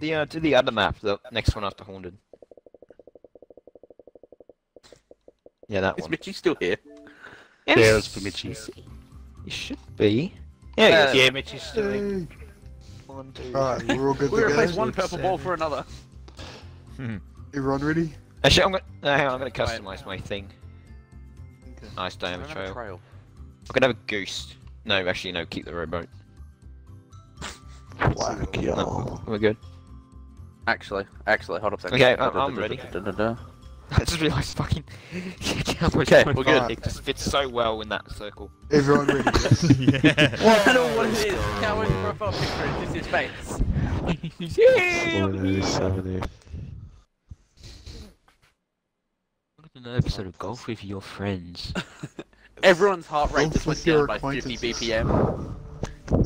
the uh, to the other map, the next one after Haunted. Yeah, that Is one. Is Mitchie still here? There is for Mitchie. You should be. Yeah, Uh, yeah, Mitch is still in. Hey. One, two, Alright, we're all good We to go. replaced one six, purple ball for another. Everyone ready? Actually, I'm gonna. No, hang on, I'm gonna customize my thing. Okay. Nice diameter I have a trail. I'm gonna have a goose. No, actually, no. Keep the rowboat. Black No, we're good. Actually, actually, hold up a second. Okay, I- I'm ready. I just realised fucking. Okay, we're good. It just fits so well in that circle. Everyone ready? yes? yeah. I know what it is. Coward's profile picture is just his face. Welcome to an episode of Golf with Your Friends. Everyone's heart rate Golf just went down by 50. BPM.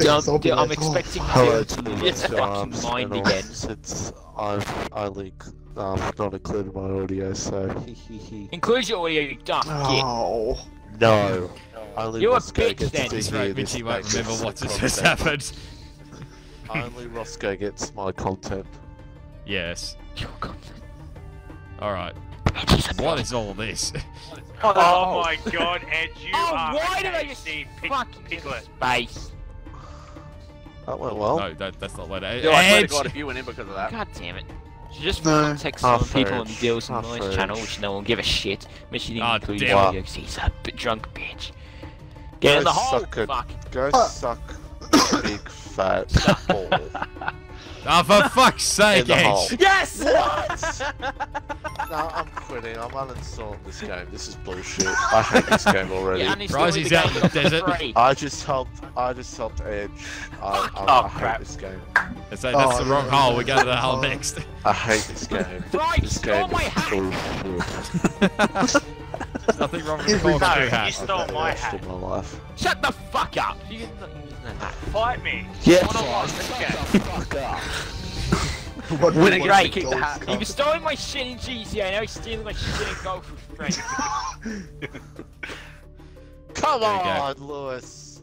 Yes, I'll I'm, be I'm like, oh, expecting Hello to to the lose rest of fucking mind again. Since I've only um, not included my audio, so. Include your audio, you dumb git. Oh, No, only You're a Roscoe bitch gets then. to That's Right, this Mitchie won't remember what content. just happened. Only Roscoe gets my content. Yes. Your content. Alright. Mitchie's a What bitch. is all this? Oh my god, Ed, you Oh, are why did I just tasty pig- fucking piglet. space? That went well. No, that, that's not what it Yo, I swear to Edge! God, if you went in because of that. God damn it. Just for No. context, Half some people on fridge. Deals and Half Noise fridge. channel, which no one give a shit. Mitchie didn't Ah, include damn the it. audio 'cause he's a b- drunk bitch. Get in Go the hole, suck it. fuck. Go suck the big fat ball. Oh, for fuck's sake, In the hole. Edge! Yes! no, I'm quitting. I'm uninstalling this game. This is bullshit. I hate this game already. Yeah, and he's Rise, still he's the out in the desert. I just helped. I just helped Edge. I, I, Oh, I crap. hate this game. That's, that's Oh, the wrong yeah. hole, we go to the hole Oh. next. I hate this game. Right, This game my is hat! bullshit. There's nothing wrong with Every the No, two you stole I've my hat. in my life. Shut the fuck up! You can not use that hat. Fight me. Yeah. One on one, let's go. Oh Fuck up. What Winner what gets to a keep the hat. He was stealing my shit in GTA, now he's stealing my shit in golf with friends. Come There go. on, Lewis.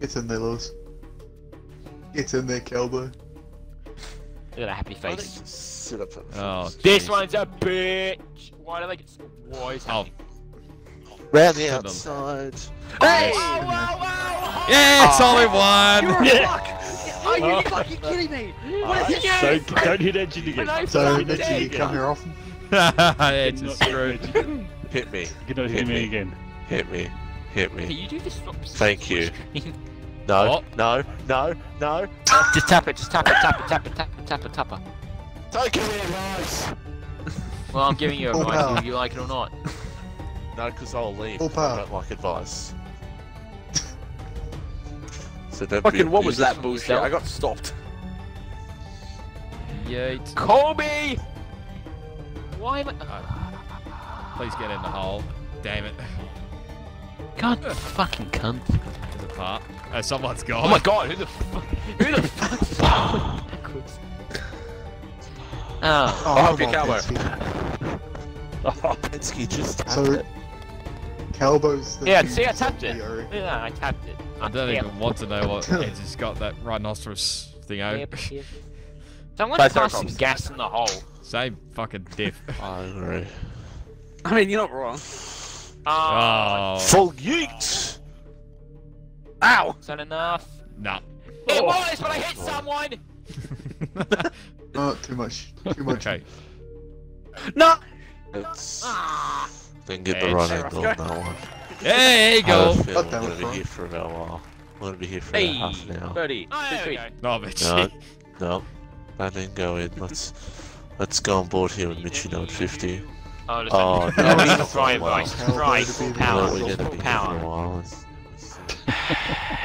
It's in there, Lewis. It's in there, Calbo. Look at that happy face. you just sit up at Oh, This one's a bitch! Why do they get so wise? Oh, Round the outside. Hey! Wow, wow, wow! yeah, it's only one! Are you fucking kidding me? Uh, what is Yes! it? Don't, don't hit Edge again. And I So, fucking Mitchie, you did. come here often? Edge is screwed. Hit me. You don't hit me again. Hit me. Hit Can me. you do this? Stop- Thank you. No. What? No. No. No. Oh, just tap it, just tap it, tap it, tap it, tap it, tap it, tap it. Don't give me advice. Well, I'm giving you Full advice, oh, power. whether you like it or not. No, because I'll leave. Full I don't like advice. So don't be Fucking what was that bullshit? I got stopped. Yeet. Kobe! Why am I... Please get in the hole. Damn it. God fucking cunt. There's a part. Uh, someone's gone. Oh my god, who the fuck? Who the fuck? Backwards. Oh. Oh, hope come you on, Calbo. Mitchie. Penske just tapped So, it. Calbo's the Yeah, see, I tapped it. Yeah, I tapped it. I don't Yep. even want to know what Edge has got that rhinoceros thing out. Yep, yep. Someone Bad toss some gas in the hole. Same fucking diff. I agree. I mean, you're not wrong. Oh. Oh. Full yeet! Ow! Is that enough? Nah. It was, but I hit someone! Oh, too much. Too much. okay. No! It's. Ah. Didn't get Edge. the right Hey, angle on that one. There you I go. have a feeling I'm gonna be here for about a while. I'm gonna be here for Hey! about half an hour. Birdie. Oh, Two, there we three. go. No, bitch. No, no, that didn't go in. Let's let's go on board here with Mitchie Note 50. Oh, just oh, oh, no, no, it's he's not frying going well. advice. Frying full power. We're full gonna be here for a power. while. Let's- let's see.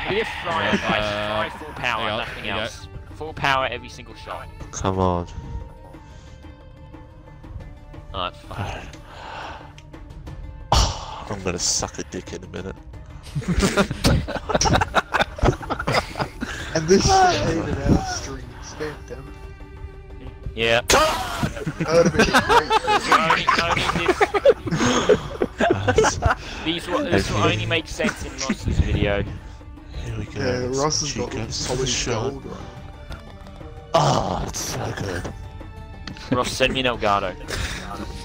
Be a frying advice. Fry full power, hang nothing here else. Full power every single shot. Come on. Oh, fuck. I'm gonna suck a dick in a minute. And this shit ah. made it out of streams. God damn it. Yeah. That would have been great. only, only this, these will, this will only make sense in Ross's video. Here we go. Yeah. Ross has got goes solid the shot. gold. Right? Oh, it's so good. Ross, send me an Elgato.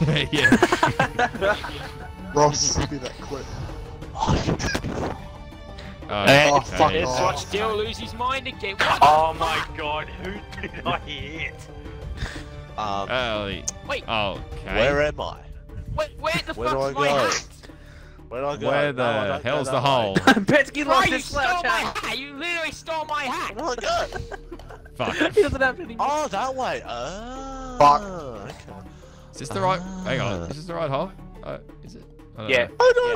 yeah. Ross, send me that clip. Oh, Uh, Hey, Oh, fuck Let's off. watch Dill lose his mind again. What? Oh my god, who did I hit? um, Oh, Wait. okay. where am I? Where, where the Where do I fuck's my go? hat? Where do I go? Where No, I the don't hell's the hole? Penske lost you his stole slouch my hat. hat! You literally stole my hat! Where do I go? Fuck. He doesn't have any. Oh, that way. Oh. Fuck. Okay. Is this the right? Hang on. Ah. Is this the right hole? Uh, is it? I don't Yeah. know. I don't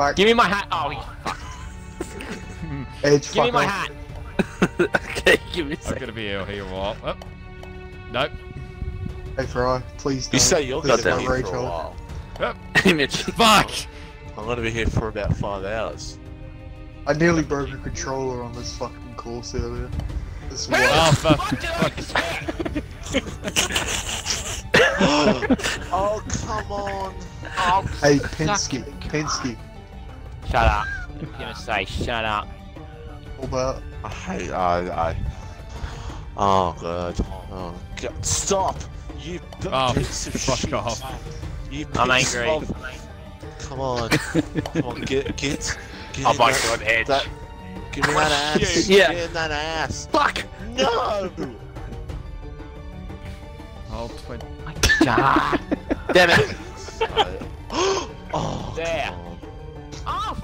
Yeah, Give me my hat! Oh, you fuck. edge, Give me fuck my off. hat! okay, give me a I'm gonna be ill here a while. Oh. Nope. Hey, Fry, please don't. You say you're going to be here for a hole. while. Image. Fuck. I'm going to be here for about five hours. I nearly broke a controller on this fucking course earlier. This Hey! Oh, fuck. Fuck, did I swear? Oh, come on. Oh, Hey, suck Penske. Penske, Shut up. I'm gonna say shut up. all about. I hate. I. I. Oh god. Oh god. Stop! You b- Oh, piece of fuck shit. off. You I'm angry. of- Come on. Come on. Get. Get. get Oh in my that- god, Edge. That, give me that ass. Yeah. Get in that ass. Fuck! No! Hold 20. God. Damn it. oh, There. come on. Oh,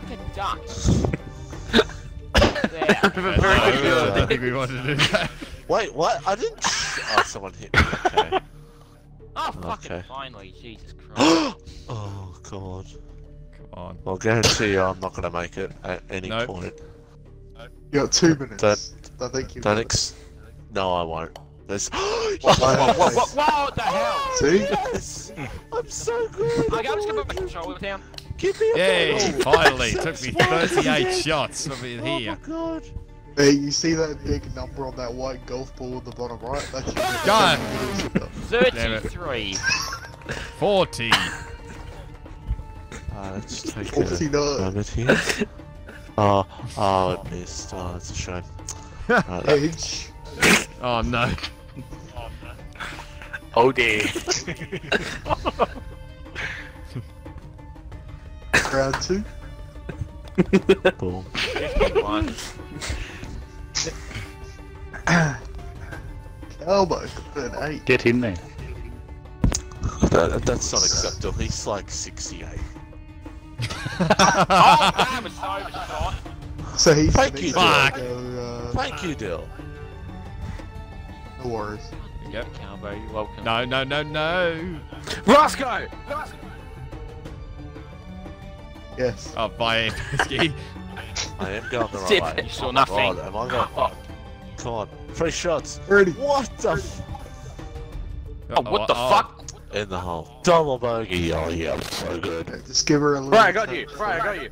fucking duck. there. I have a very No, good I feeling. don't think we wanted to do that. Wait, what? I didn't. Oh, someone hit me. Okay. Oh, fucking Okay. finally. Jesus Christ. oh god. Come on. I'll guarantee you I'm not gonna make it at any Nope. point. You got two minutes. Don't- I think you. Don't ex- No, I won't. There's. Oh, Whoa, whoa, whoa, whoa, what the hell? See? Yes! I'm so good! Okay, I'm just gonna put my controller down. Give me a Yay! medal. Finally, took me 38 shots from in Oh here. my god. Hey, you see that big number on that white golf ball at the bottom right? That's your God. Damn it. 33. 40. Uh, let's take a 49. moment here. Oh, oh, it missed. Oh, it's a shame. Uh, Edge. Oh no. Oh dear. Round two. boom. One. Elbow. An eight. Get in there. That, that's not acceptable. He's like 68. Oh, that was so shot. So he's Thank you, next Fuck. one Thank you, Dill. uh, no worries. Yep. Calbo, you're welcome. No, no, no, no. Roscoe! Yes. Oh, bye, Pisky. I am going the right way. You saw nothing. God, am I going? Oh. Come on. Three shots. Ready. What the f- oh, oh, what the oh, fuck? In the hole. Double bogey. Oh, yeah. So good. Okay, just give her a little. Right, I got you. Right, I got you.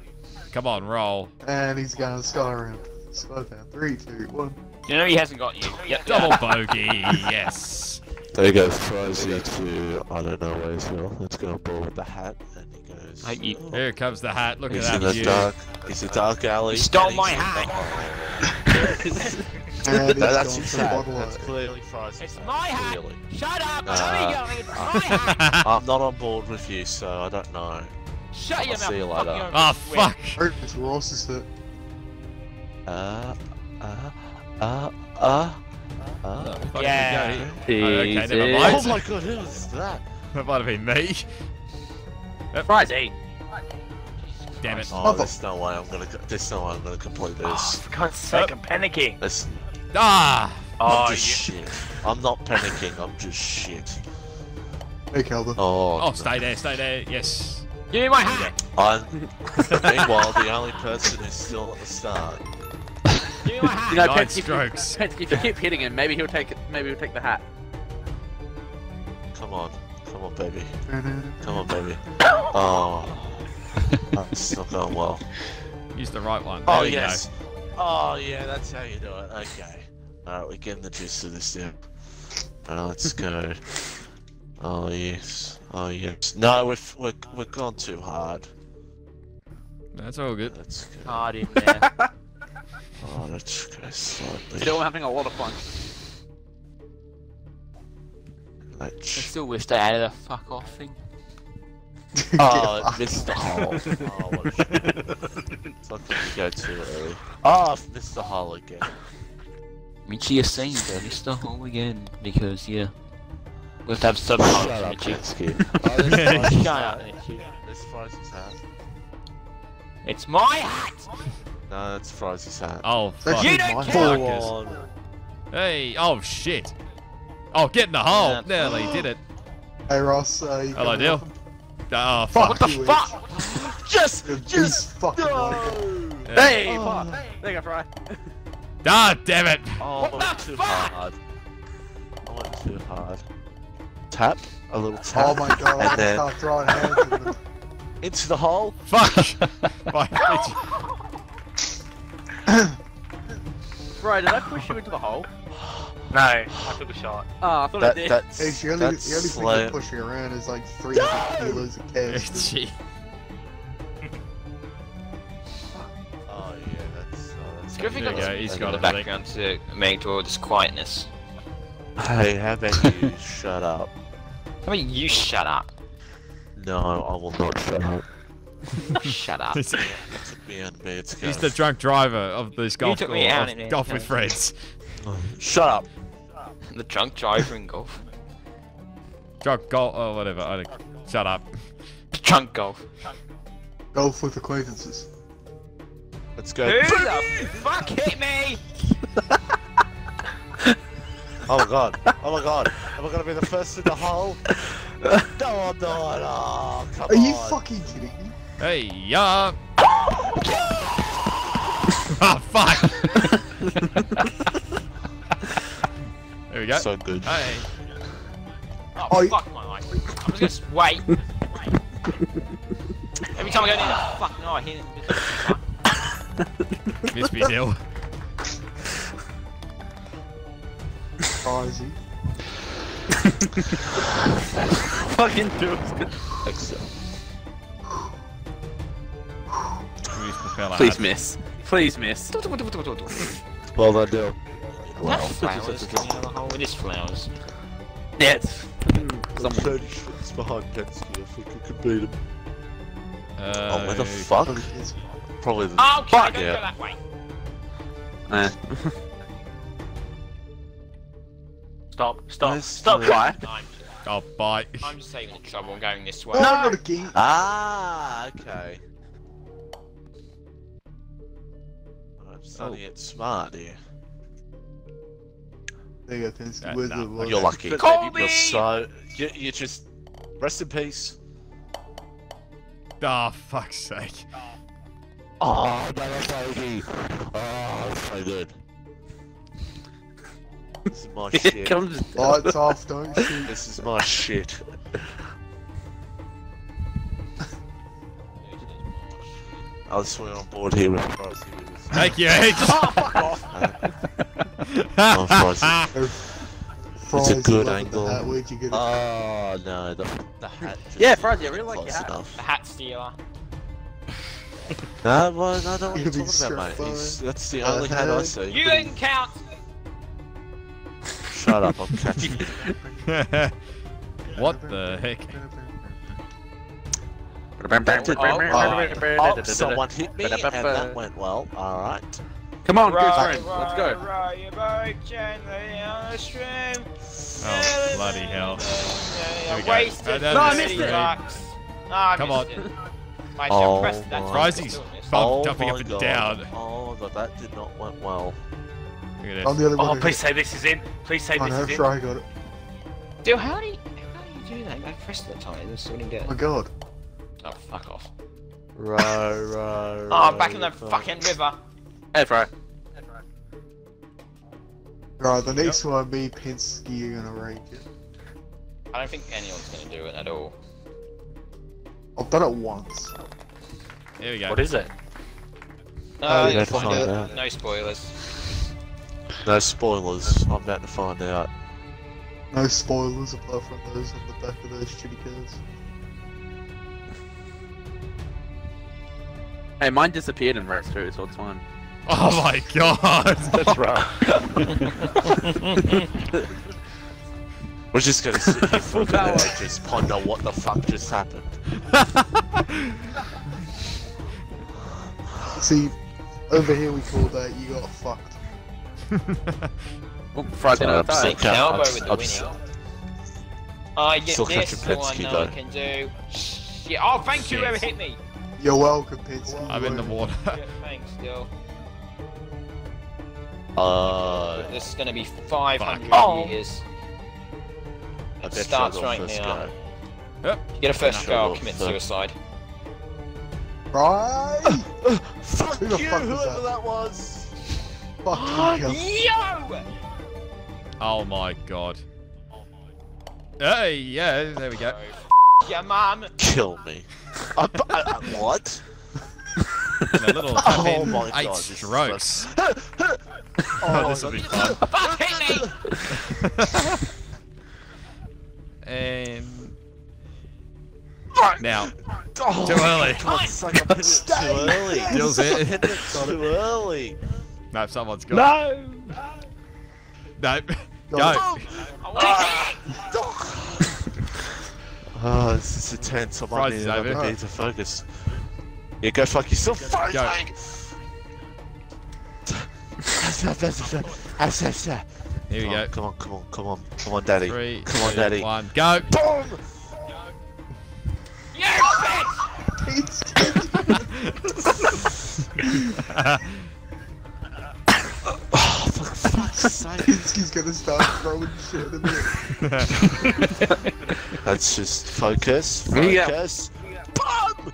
Come on, roll. And he's going sky round. Slow down. Three, two, one. You know he hasn't got you. Yep. Double bogey, yes. There he goes Frozy to, I don't know where he's going. Let's go ball with the hat. And he goes. Hey, you- Here comes the hat. Look He's at in that the view. dark. He's a dark alley. You stole my in hat. hole. And he's That- that's his hat. That's of clearly Frozy's It's hat, my hat. Clearly. Shut up! Nah. There you go. It's my hat. I'm not on board with you, so I don't know. Shut I'll your mouth. see you later. Oh, fuck. Oh, it's Ross's hit. Uh, uh, uh, uh, uh. Fuck, Yeah. we. Oh, okay, never mind. Oh my god, who was that? That might have been me. Friday. Damn it. Oh, there's no way I'm gonna. There's no way I'm gonna complete Oh, this. for God's sake, I'm panicking. Listen, Ah! Oh, I'm you. just shit. I'm not panicking. I'm just shit. Hey, Calvin. Oh, Oh, no. stay there, stay there. Yes. Give me my hat. I'm. Meanwhile, the only person who's still at the start. Give me my hat. You know, Nine Penske, strokes. Penske, if you keep hitting him, maybe he'll take it. Maybe he'll take the hat. Come on, come on, baby. Come on, baby. Oh, that's not going well. Use the right one. Oh There we go. yes. Oh yeah, that's how you do it. Okay. Alright, we're getting the gist of this now. Alright, let's go. Oh yes. Oh yes. No, we've we've we've gone too hard. That's all good. Let's go. Hard in there. Oh, let's go slowly. Still having a lot of fun. I Let's. still wish they added a fuck off thing. Oh, fucked. missed the hole. Oh, what a shame. Something you go too early. Oh, I've missed the hole again. Mitchie is saying that it's the hole again because yeah, we have to have sub Shut holes. up, Mitchie. Oh, Shut up, hat. Mitchie. There's Frosty's hat. It's my hat. No, that's Frosty's hat. Oh, That's fuck. you You don't my care. Fuckers. Hey, oh shit. Oh, get in the hole. Yeah. Nearly did it. Hey Ross, uh, you Hello, coming Dale. Oh, Fuck fuck. What the you, fuck? Just, Itch. just fucking no. Michael. Hey, Oh. fuck. There you go, Fry. Ah, damn it. Oh, What I went the too fuck? hard. I went too hard. Tap, a little tap. Oh my god, I And then start throwing hands at them. into the hole. Fuck. Bye, Mitchie. Fry, did I push you into the hole? No, I took a shot. Ah, I thought That, I did. that's Hey, the only, that's the only thing slam. that pushing around is like 300 kilos of cash. Gee. Oh yeah, that's. Oh, that's Good thing There I you got go, he's in got the it, I think. background to make all this quietness. Hey, how about you shut up? How about you shut up? No, I will not shut up. shut up. He's, It took me out of bed to go. he's the drunk driver of this golf you took me out of in it, golf yeah. with friends. Shut up. The drunk driver in golf. Drunk golf, oh, whatever. I don't, shut up. Drunk golf. Golf with acquaintances. Let's go. Who the fuck hit me? Oh my god. Oh my god. Am I gonna be the first in the hole? no, I'm not. Oh, come Are on. you fucking kidding me? Hey, yeah. oh, fuck. there we go. So good. Hey. Oh, Oh, fuck my life. I'm just gonna wait. Every time I go near the fuck, no, I hit it. Miss me, Dill. Crazy. Fucking do it. Excellent. Please miss. Please miss. Well done, Dill. Not flowers. you know, the whole- It is flowers. Yes. I'm 30 shots behind Penske. I think I could beat him. Uh, oh, where the fuck? Probably. Probably the. Oh, okay, Fuck don't yeah. go that way. Eh. Stop, stop, Where's stop. the- Why? I'm, Oh, bye. I'm saving trouble. I'm going this way. Not again. Ah, okay. I'm starting to get smart here. There you go, Penske. Uh, Where's nah, the water? You're lucky. Colby! You're so. You, you just. Rest in peace. Oh, fuck's sake. Oh, another bogey. Oh, so good. This is my Here shit. comes. Lights off, don't shoot. This is my shit. I'll swing on board here with Frosty. Thank you, H. Oh, Frosty. Fries, you good angle. The hat. Where'd you get it? Oh no, the, the hat. Yeah, isn't Frosty, I really like close your hat. enough. The hat stealer. No, well, no, I don't know what You you're can be talking about, mate. He's, that's the Uh, only hat I hat. see. You didn't count. Shut up, I'm catching you. what the heck? Oh, someone hit me, and that went well. Alright. Come on, good Row, friend. row, Let's go. row your boat gently on the stream. Oh, bloody hell. There we go. Wasted Uh, No, I that's missed the it. stream. bucks. No, I Come missed on. it. Mate, Oh I pressed that. my Frysy's button. bump jumping up and God. down. Oh, but that did not went well. Look at I'm this. the only one. Oh, who- please say this is in. Please say I this know, is in. Fry got it. Dude, how do you, how do you do that? I pressed it the time and still didn't get Oh my it. god. Oh, fuck off. Row, row, Oh, I'm back in the row. fucking river. Hey, Fry. Right, the next one, me, Penske, are gonna rage it. I don't think anyone's gonna do it at all. I've done it once. Here we go. What is it? Uh, yeah, you'll find find out. out. No spoilers. No spoilers. I'm about to find out. No spoilers apart from those on the back of those shitty cars. Hey, mine disappeared in Rex too, so it's fine. Oh my god! That's right. We're just gonna sit here for a minute and just ponder what the fuck just happened. See, over here we call that you got fucked. Oh, Friday Sorry, night I'm time. sick. Calbo I'm- with the I'm winning. I get Still this one Penske, no one can do. Shit. Oh, thank you, whoever hit me. You're welcome, Penske. I'm in the water. Yeah, thanks, still. Uh, This is gonna be 500 Oh. years. I bet Starts you'll go right first now. go. Get a first Sure, go, I'll commit fuck. suicide. Right? Fuck Who the you, fuck whoever that? that was! Fucking hell. Yo! Oh my god. Hey, yeah, there we go. Yeah, mum. Kill me. I, I, I, what? And a little Oh my eight oh, God, this strokes. Oh, this will be fun. Fuck, hit me! And now, Oh, too early. God's sake, I hit it too early. Dill's it. It too early. No, someone's got. No! No. Go. Oh, oh. oh. Ah, this is intense. I might Prize need is another over. to focus. Yeah, go fuck yourself. Fuck Go. Here we Come go. on, come on, come on, come on, come on, daddy. Three, Come on, two, daddy. one, go. Boom! You bitch! Oh, for fuck's sake. Penske's gonna start throwing shit at me. Let's just focus, Here you go. focus. Boom!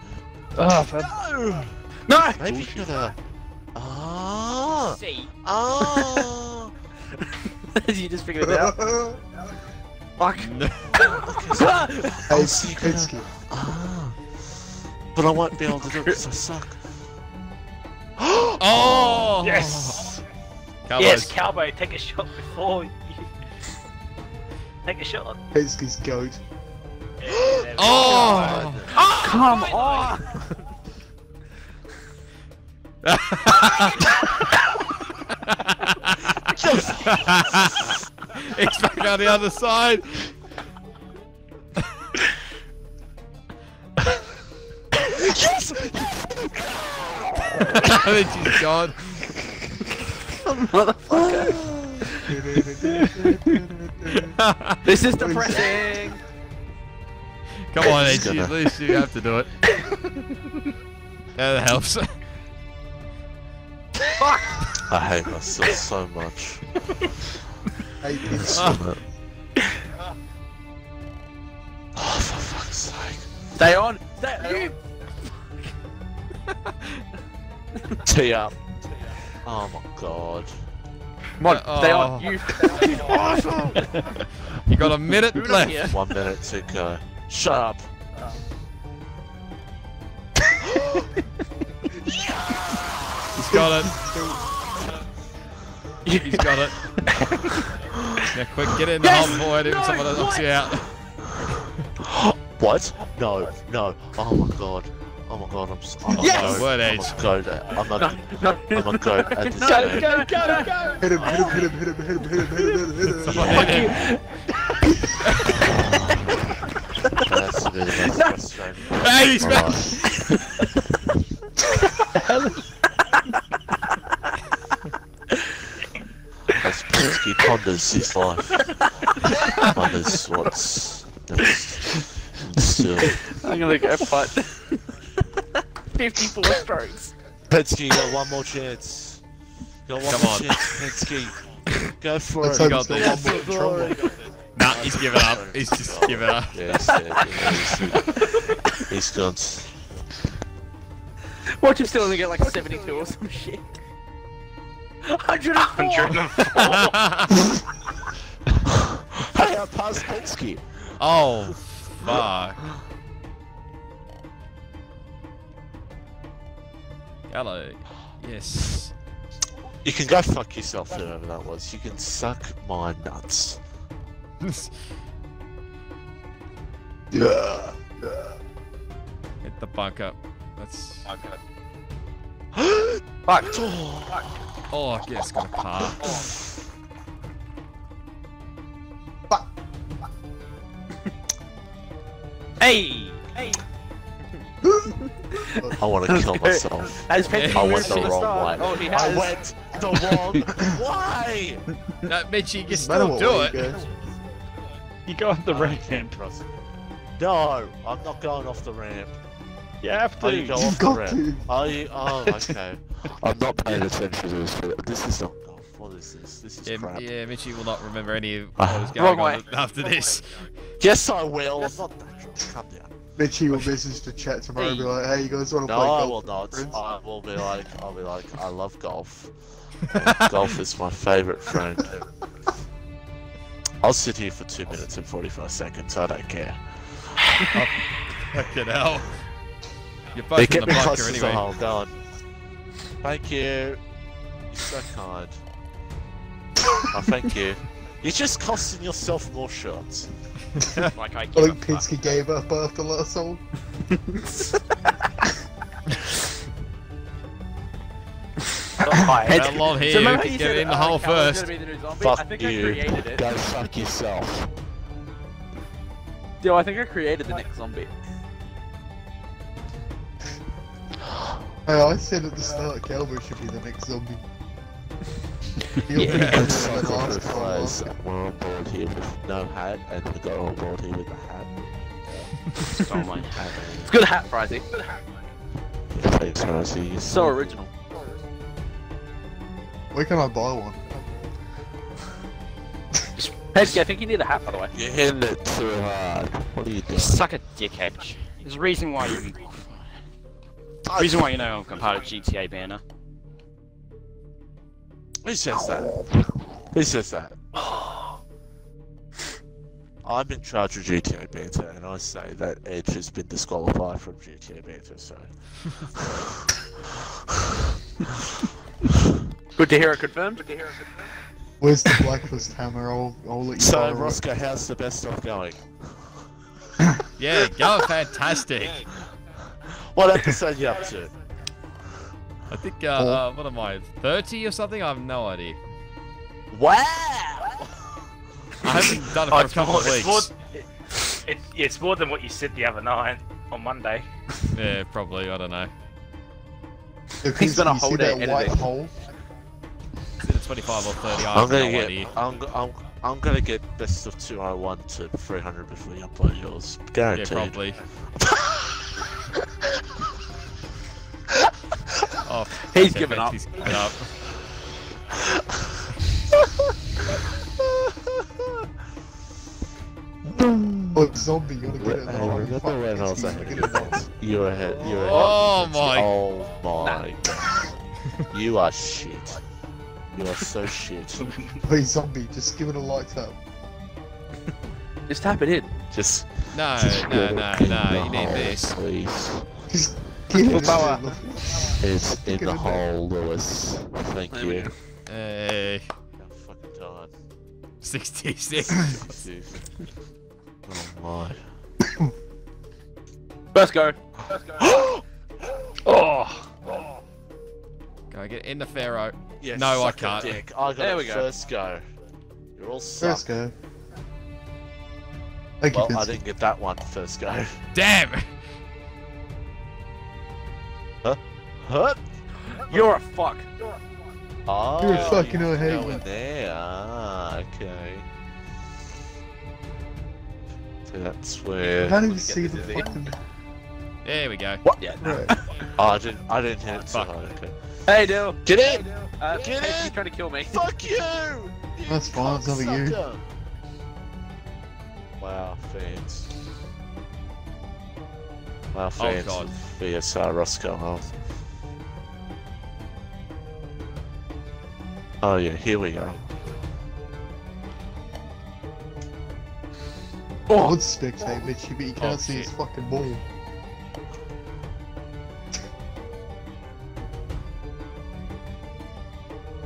Oh, for No! No! Maybe you gotta. Ah! See? Ah! you just figured it out. Fuck. No. Hey, so you gotta- Penske. Ah! But I won't be able to do it because I suck. Oh! yes! Cowboys. Yes, Cowboy, take a shot before you. Take a shot. Penske's goat. Yeah, there we go. Oh! Come on! it's back on the other side. yes! I think she's gone. This is depressing! Come on, Just gonna- At least you have to do it. That helps. Fuck! I hate myself so much. Hey, Penske. Oh. Oh, for fuck's sake. Stay on! Stay you! Tee up. Oh my god. Come on, stay Oh. on! You fucking awesome! You got a minute left. One minute to go. Shut up. He's got it. He's got it. Now, quick, get in the Yes! hole before anyone- No! someone else knocks you out. What? No, no. Oh my god. Oh my god, I'm s- I'm a Yes! goat. Word I'm age. a goat. I'm No, a, no, I'm a goat at this Go, game. go, go, go! go! Hit him, hit him, hit him, hit him, hit him, hit him, hit him, hit him, hit him. Someone hit him. That's really that's frustrating. Hey, he's back. As Penske ponders his life, ponders what's next. Still, I'm gonna go putt. 54 strokes. Penske, you got one more chance. You got one Come more on. chance, Penske. Go for Let's it. hope got he's this. one more trouble. Nah, he's giving up. He's just giving up. Yeah, he's dead. Yeah, he's, he's gone. Watch him still only get like 72 or some shit. 104! 104. Hey, I passed Penske. oh, fuck. Hello. Yes. You can go fuck yourself, whoever that was. You can suck my nuts. Yeah. Hit the bunk up. That's. Okay. Fuck. Oh, I guess got a par. Oh. Hey! Hey! I want to kill myself. Has Yeah. I went the wrong way. Oh, he I went the wrong way. That Mitch, you can Doesn't matter still do it. you go. You go on the I ramp. can't trust it. No, I'm not going off the ramp. You have Oh, to. you go You've off got ramp. to. Are you? Oh, okay. I'm not paying attention to this. This is not golf. What is this? This is Yeah, crap. yeah, Mitchie will not remember any of Ah. what was going Wrong on way. after this. Yes, I will. I'm not that drunk. Calm down. Mitchie will message the chat tomorrow and be like, hey, you guys want to No, play I will not. friends?" I will be like, I'll be like, I love golf. golf is my favorite friend. I'll sit here for two minutes and forty-five seconds. I don't care. Fucking hell. You're They both in get the bunker close to the anyway. hole. Go on. Thank you. You're so kind. oh, thank you. You're just costing yourself more shots. Like I I think fuck. Penske gave up after last hole. Not high. How long here? So remember you you get said, in the uh, hole Cal first. the? Fuck I think you. I created it. Go fuck yourself. Yo, I think I created the next zombie. Hey, I said at the start, Calvary should be the next zombie. Yeah. better than the last one. on board here with no hat, and we go on board here with a hat. So much. It's good hat, Pricey. Yeah, thanks, Rosie. You're So original. Where can I buy one? Pesky, I think you need a hat, by the way. You're hitting it too hard. What are you doing? Suck a dickhead. There's a reason why you. reason why you know I'm part of GTA banner. Who says that? Who says that? I'm in charge of GTA Beta, and I say that Edge has been disqualified from GTA Beta, so. Good to hear it confirmed. Good to hear it confirmed. Where's the blacklist hammer? I'll, I'll let you So, borrow. Roscoe, how's the best of going? Yeah, go fantastic. What episode you up to? I think, uh, uh, what am I, 30 or something? I have no idea. Wow! I haven't done it for a it's couple more, of it's more, weeks. it, it, it's more than what you said the other night on Monday. Yeah, probably, I don't know. The He's been a Penske, you see whole that white hole? Is it 25 or 30? I I'm gonna no get. idea. I'm, I'm, I'm gonna get best of 201 to 300 before you upload yours. Guaranteed. Yeah, probably. oh, He's giving up. He's given up. Oh, zombie, you gotta get it oh, in the Hey, hole. remember Fuck, when I was Penske, ahead get of it in you? the hole. You're ahead. You're ahead. Oh my. Oh my god. You are shit. You are so shit. Please, zombie, just give it a light tap. Just tap it in. Just. No, just no, no, no, you need hole, this. Please. Just get it in power. It's in Get the in there. hole, Lewis. Thank There you. go. Hey, I'm fucking tired. 66. Jeez. Oh First go. my. Oh! oh. Go get in the Pharaoh. Yeah, No, I can't. Dick. I got There we go. first go. You're all suck. First go. Thank you, I didn't get that one first go. Damn! Huh? Huh? You're a fuck. Oh, You're a fucking you old go hater. in there. Ah, okay. So that's I where. can't even see this the in. fucking... There we go. What? Yeah. No. Right. Oh, I didn't. I didn't hit it so Fuck. hard. Okay. Hey, Dill. Get in! Uh, Get Pesky's in! trying to kill me. Fuck you! you That's fine, it's over you. Cocksucker. Wow, fans. Wow, oh, fans Oh, God. of VSR Roscoe, huh? Oh yeah, here we go. Oh, it's spectate oh, Mitchie, but you oh, can't Oh, see his fucking ball.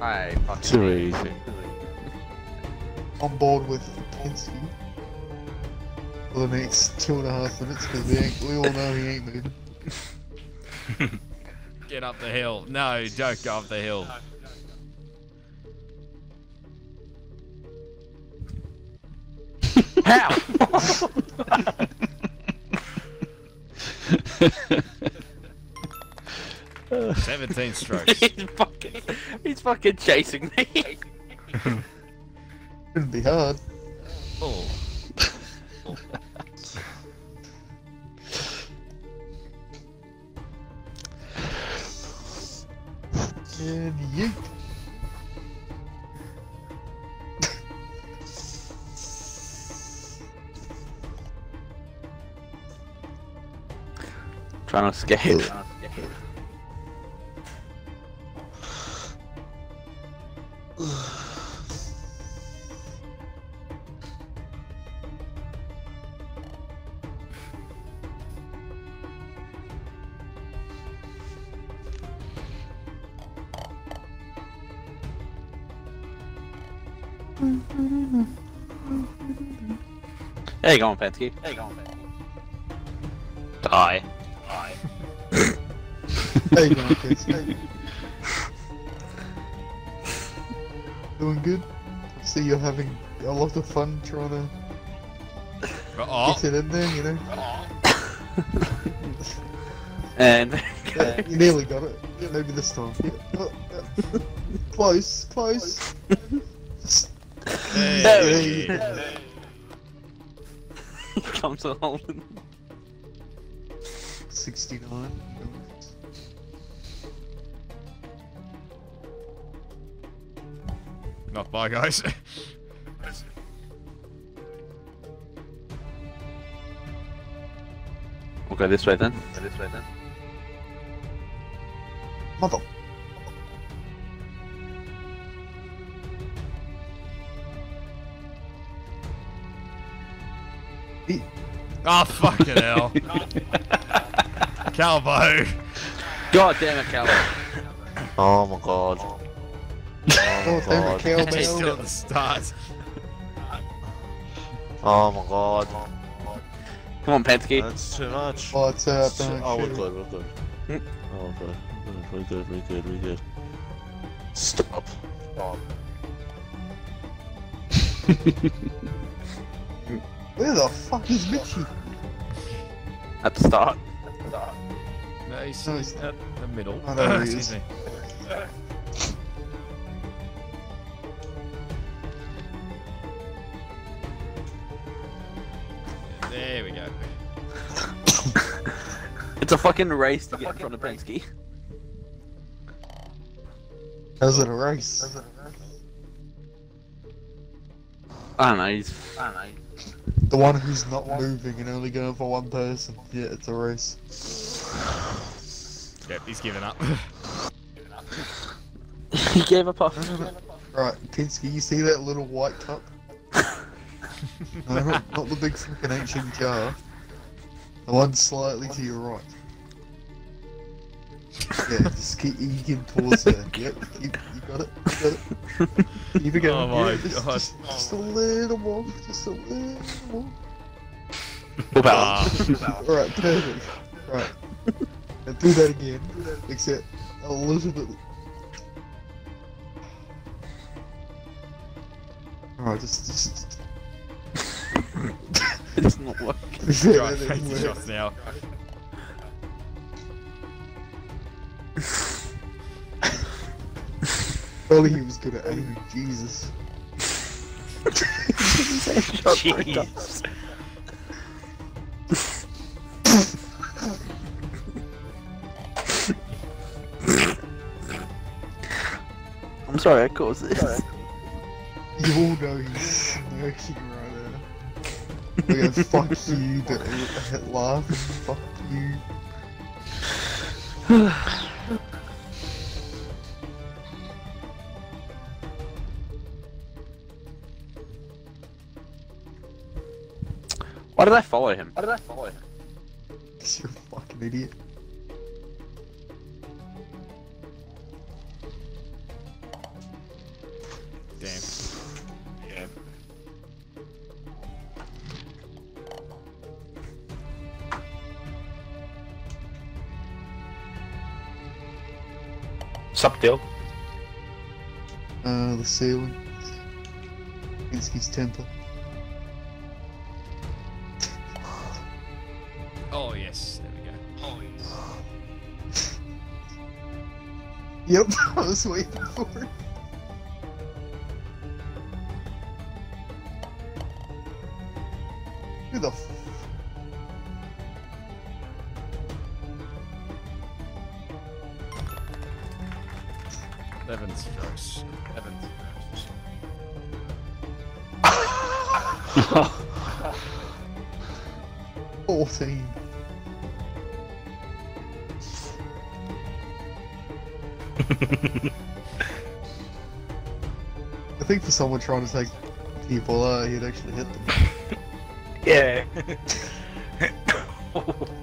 I fucking. Too easy. On board with Penske. For the next two and a half minutes, because we, we all know he ain't moving. Get up the hill. No, don't go up the hill. How? Seventeen strokes. he's fucking, he's fucking chasing me. Couldn't be hard. And yeet. Trying to escape. There you go, Penske. There you go, Die. There you go, kids. There you go. Doing good? See you're having a lot of fun trying to Oh. get it in there, you know? And Yeah, you nearly got it. Maybe this time. Yeah. Oh, yeah. Close, close. Hey. There you go. comes along. 69. Not by guys. We'll go this way then. Go this way then. Oh fucking hell. Calbo. God damn it, Calvin. Oh my god. Oh, Oh my oh, damn it, god. He's still at cowbell. the start. Oh my god. Come on, Penske. That's too much. What's up, don't Oh, we're good, we're good. Oh, good. We're good, we're good, we're good. Stop. Stop. Where the fuck is Mitchie? At the start. No, he's No, he's at the middle. Oh, there he Excuse is. me. There we go. It's a fucking race to get in front of Penske. How's it a race? I don't know, he's. I don't know. The one who's not moving and only going for one person. Yeah, it's a race. Yep, he's giving up. he gave up off. Right, Penske, you see that little white cup? no, not, not the big fucking ancient jar. The one slightly to your right. Yeah, just keep eking towards there. Yep, keep, you got it, you got it. Keep it going. Oh my yeah, just, God. Just, just a little more, just a little more. Ah, Alright, perfect. Right. Now do that again, except a little bit. Alright, just, just. It's not working. Yeah, Right, that face didn't the work. shots now. Only he was at aiming, Jesus. Jeez. I'm sorry I caused this. You all know he's smirking right now. We go, fuck you, laughing, fuck you. Why did I follow him? Why did I follow him? Cause you're a fucking idiot. Damn. Subtil. Uh, the ceiling. Penske's temper. Yep, I was waiting for it. I think for someone trying to take people out, he'd actually hit them. Yeah.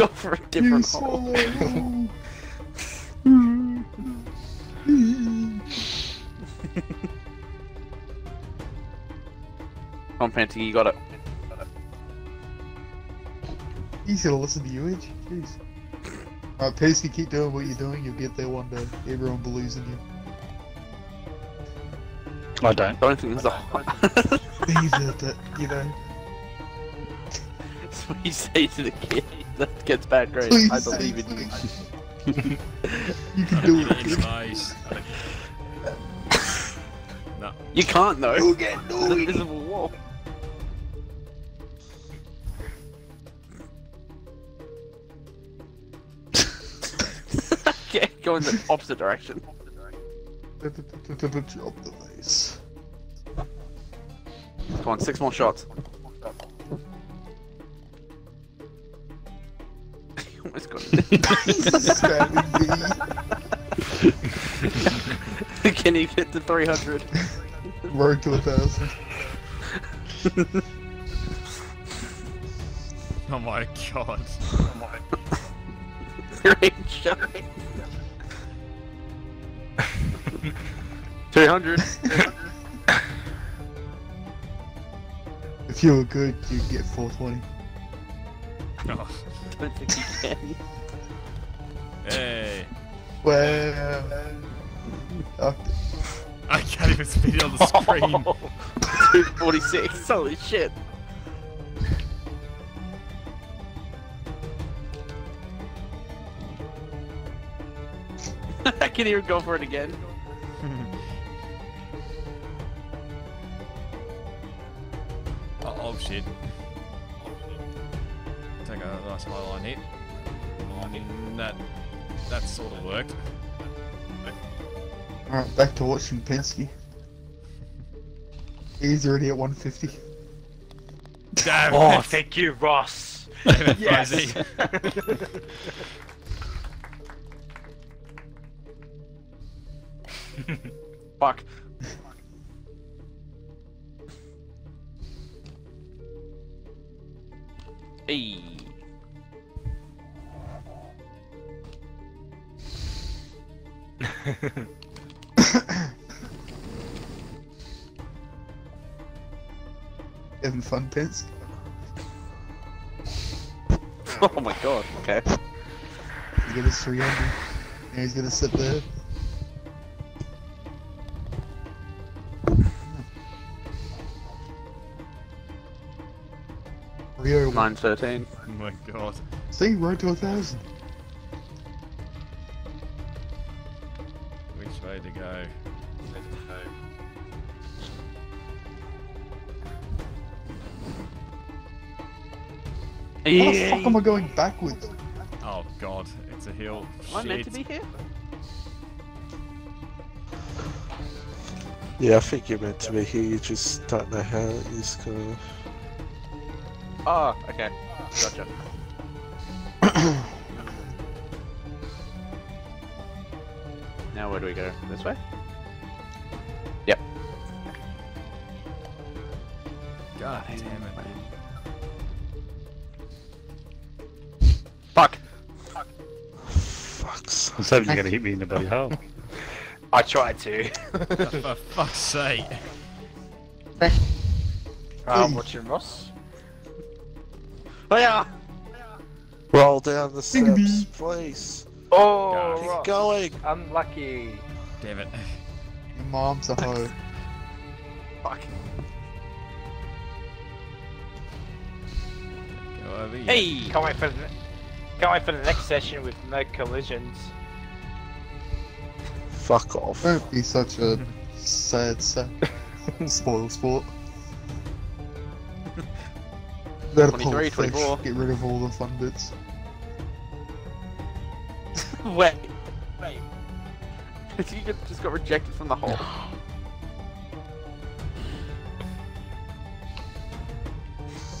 He's for a You different hole. Come on, Fancy, you got it. He's gonna listen to you, Edge. Jeez. Uh, Alright, Penske, keep doing what you're doing. You'll get there one day. Everyone believes in you. I don't. I don't think there's a Neither that, you know. That's what you say to the kid that gets bad grades. Please I believe in you. You can do it. Nice. no. You can't though. You can There's do an it. invisible wall. yeah, go in the opposite direction. Drop the vase. Come on, six more shots. You Almost got it. Can you get to 300? me. Road to a thousand. Oh my god. Great shot. 200. If you were good, you'd get 420. Oh. Don't think you can. Hey. Well, fuck. I can't even see it on the screen. 246. Holy shit. I can even go for it again. oh, oh shit. Take a nice high line hit. Mm, That that sort of worked. Alright, back to watching Penske. He's already at 150. Damn Oh, it. thank you, Ross. Yes. Fuck. Hey. Having fun, Penske? Oh my god. Okay. He got his 300. Now he's gonna sit there. Rio, 913. Oh my god. see, road to a thousand. How the fuck am I going backwards? Oh god, it's a hill. Am I meant to be here? Yeah, I think you're meant to be here. You just don't know how it is gonna. Oh, ah, okay. Gotcha. now where do we go? This way? God damn it. Fuck. I'm hoping you're gonna hit me in the bloody hole. I tried to. For fuck's sake. I'm um, watching Ross. Oh yeah! Roll down the steps, Ding-a-dee. please. Oh, Keep Ross. going. Unlucky. Damn it. Your mom's a hoe. Fuck. Go over here. Hey! Can't wait for the, can't wait for the next session with no collisions. Fuck off. Don't be such a sad sack. Spoil sport. That'll 23, fish, 24. Get rid of all the fun bits. Wait. Wait. you just got rejected from the hole.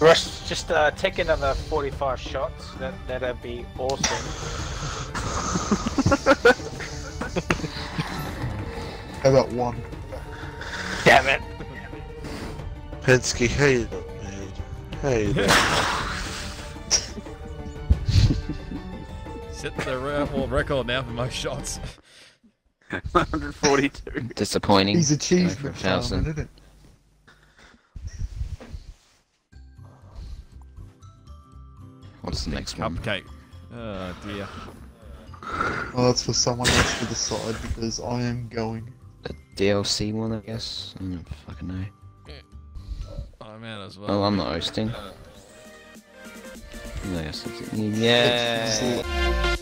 Ross, just uh, take another 45 shots. That, that'd be awesome. How about one? Damn it. Penske, how you doing, man? How you doing? Set the world record now for most shots. 142. Disappointing. He's Going for thousand. isn't it? What's the next one? Cupcake. Oh dear. Well, that's for someone else to decide because I am going. The DLC one, I guess. I don't fucking know. Oh man as well. Oh, I'm not hosting. No, yes, it's- yeah.